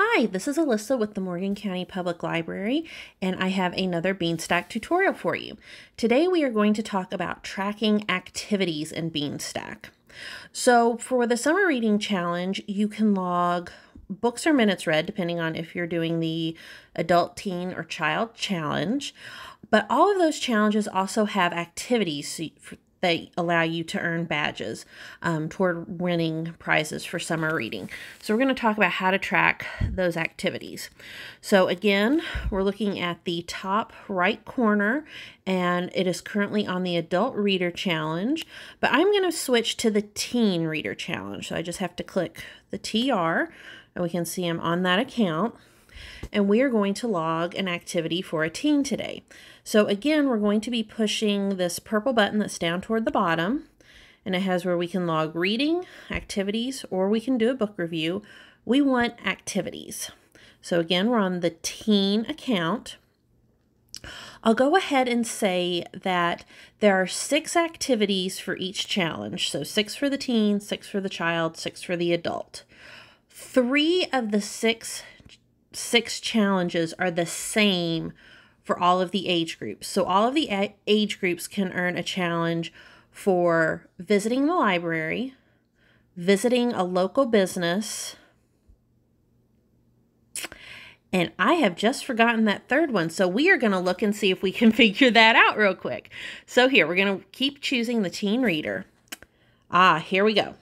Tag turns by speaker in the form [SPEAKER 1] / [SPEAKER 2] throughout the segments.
[SPEAKER 1] Hi, this is Alyssa with the Morgan County Public Library, and I have another Beanstack tutorial for you. Today we are going to talk about tracking activities in Beanstack. So for the Summer Reading Challenge, you can log books or minutes read, depending on if you're doing the adult, teen, or child challenge. But all of those challenges also have activities they allow you to earn badges um, toward winning prizes for summer reading. So we're going to talk about how to track those activities. So again, we're looking at the top right corner and it is currently on the adult reader challenge, but I'm going to switch to the teen reader challenge. So I just have to click the TR and we can see I'm on that account and we are going to log an activity for a teen today. So again, we're going to be pushing this purple button that's down toward the bottom, and it has where we can log reading, activities, or we can do a book review. We want activities. So again, we're on the teen account. I'll go ahead and say that there are six activities for each challenge. So six for the teen, six for the child, six for the adult. Three of the six six challenges are the same for all of the age groups. So all of the age groups can earn a challenge for visiting the library, visiting a local business, and I have just forgotten that third one. So we are going to look and see if we can figure that out real quick. So here, we're going to keep choosing the teen reader. Ah, here we go.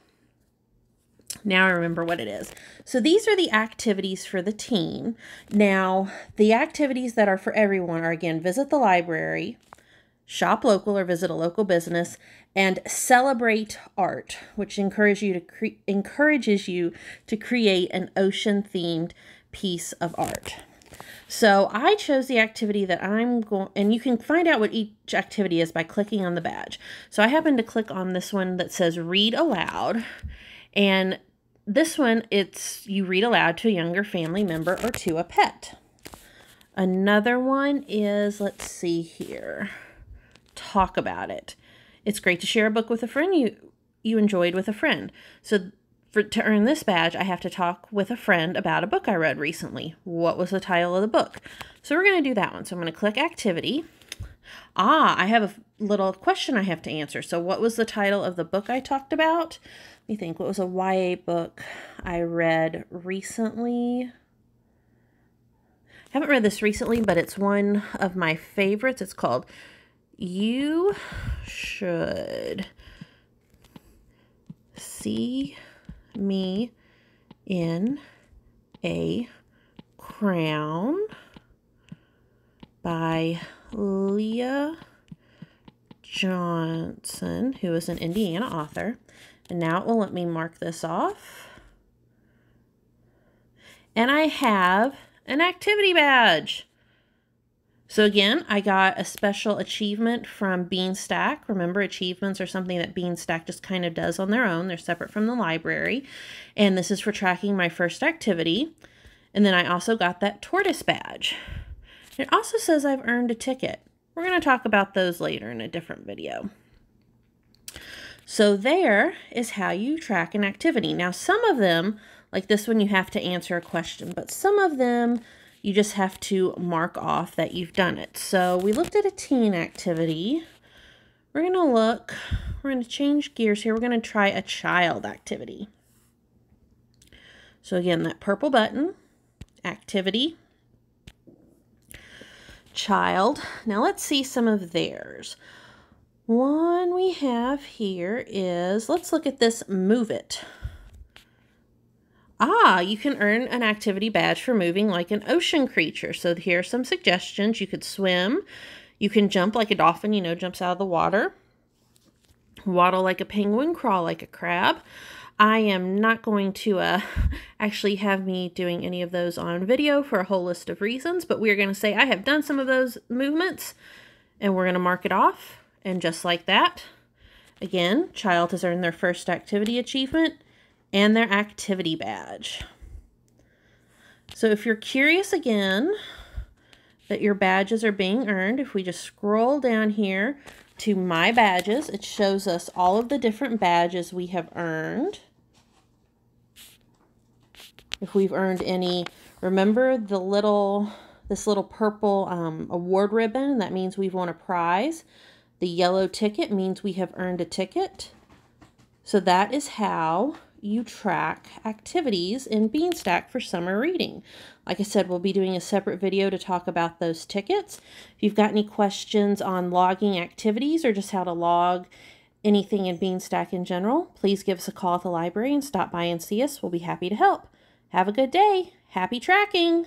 [SPEAKER 1] Now I remember what it is. So these are the activities for the team. Now, the activities that are for everyone are again, visit the library, shop local or visit a local business, and celebrate art, which encourages you to encourages you to create an ocean-themed piece of art. So I chose the activity that I'm going, and you can find out what each activity is by clicking on the badge. So I happen to click on this one that says read aloud. And this one, it's you read aloud to a younger family member or to a pet. Another one is, let's see here, talk about it. It's great to share a book with a friend you you enjoyed with a friend. So for, to earn this badge, I have to talk with a friend about a book I read recently. What was the title of the book? So we're going to do that one. So I'm going to click activity. Ah, I have a little question I have to answer. So what was the title of the book I talked about? Let me think. What was a YA book I read recently? I haven't read this recently, but it's one of my favorites. It's called You Should See Me in a Crown by Leah Johnson, who is an Indiana author. And now it will let me mark this off. And I have an activity badge. So again, I got a special achievement from Beanstack. Remember, achievements are something that Beanstack just kind of does on their own. They're separate from the library. And this is for tracking my first activity. And then I also got that tortoise badge. It also says I've earned a ticket. We're going to talk about those later in a different video. So there is how you track an activity. Now, some of them, like this one, you have to answer a question, but some of them you just have to mark off that you've done it. So we looked at a teen activity. We're going to look, we're going to change gears here. We're going to try a child activity. So again, that purple button, activity, child. Now let's see some of theirs. One we have here is, let's look at this Move It. Ah, you can earn an activity badge for moving like an ocean creature. So here are some suggestions. You could swim. You can jump like a dolphin, you know, jumps out of the water. Waddle like a penguin, crawl like a crab. I am not going to uh, actually have me doing any of those on video for a whole list of reasons, but we're going to say I have done some of those movements and we're going to mark it off. And just like that, again, child has earned their first activity achievement and their activity badge. So if you're curious again that your badges are being earned, if we just scroll down here to my badges, it shows us all of the different badges we have earned. If we've earned any. Remember the little, this little purple um, award ribbon? That means we've won a prize. The yellow ticket means we have earned a ticket. So that is how you track activities in Beanstack for summer reading. Like I said, we'll be doing a separate video to talk about those tickets. If you've got any questions on logging activities or just how to log anything in Beanstack in general, please give us a call at the library and stop by and see us. We'll be happy to help. Have a good day. Happy tracking!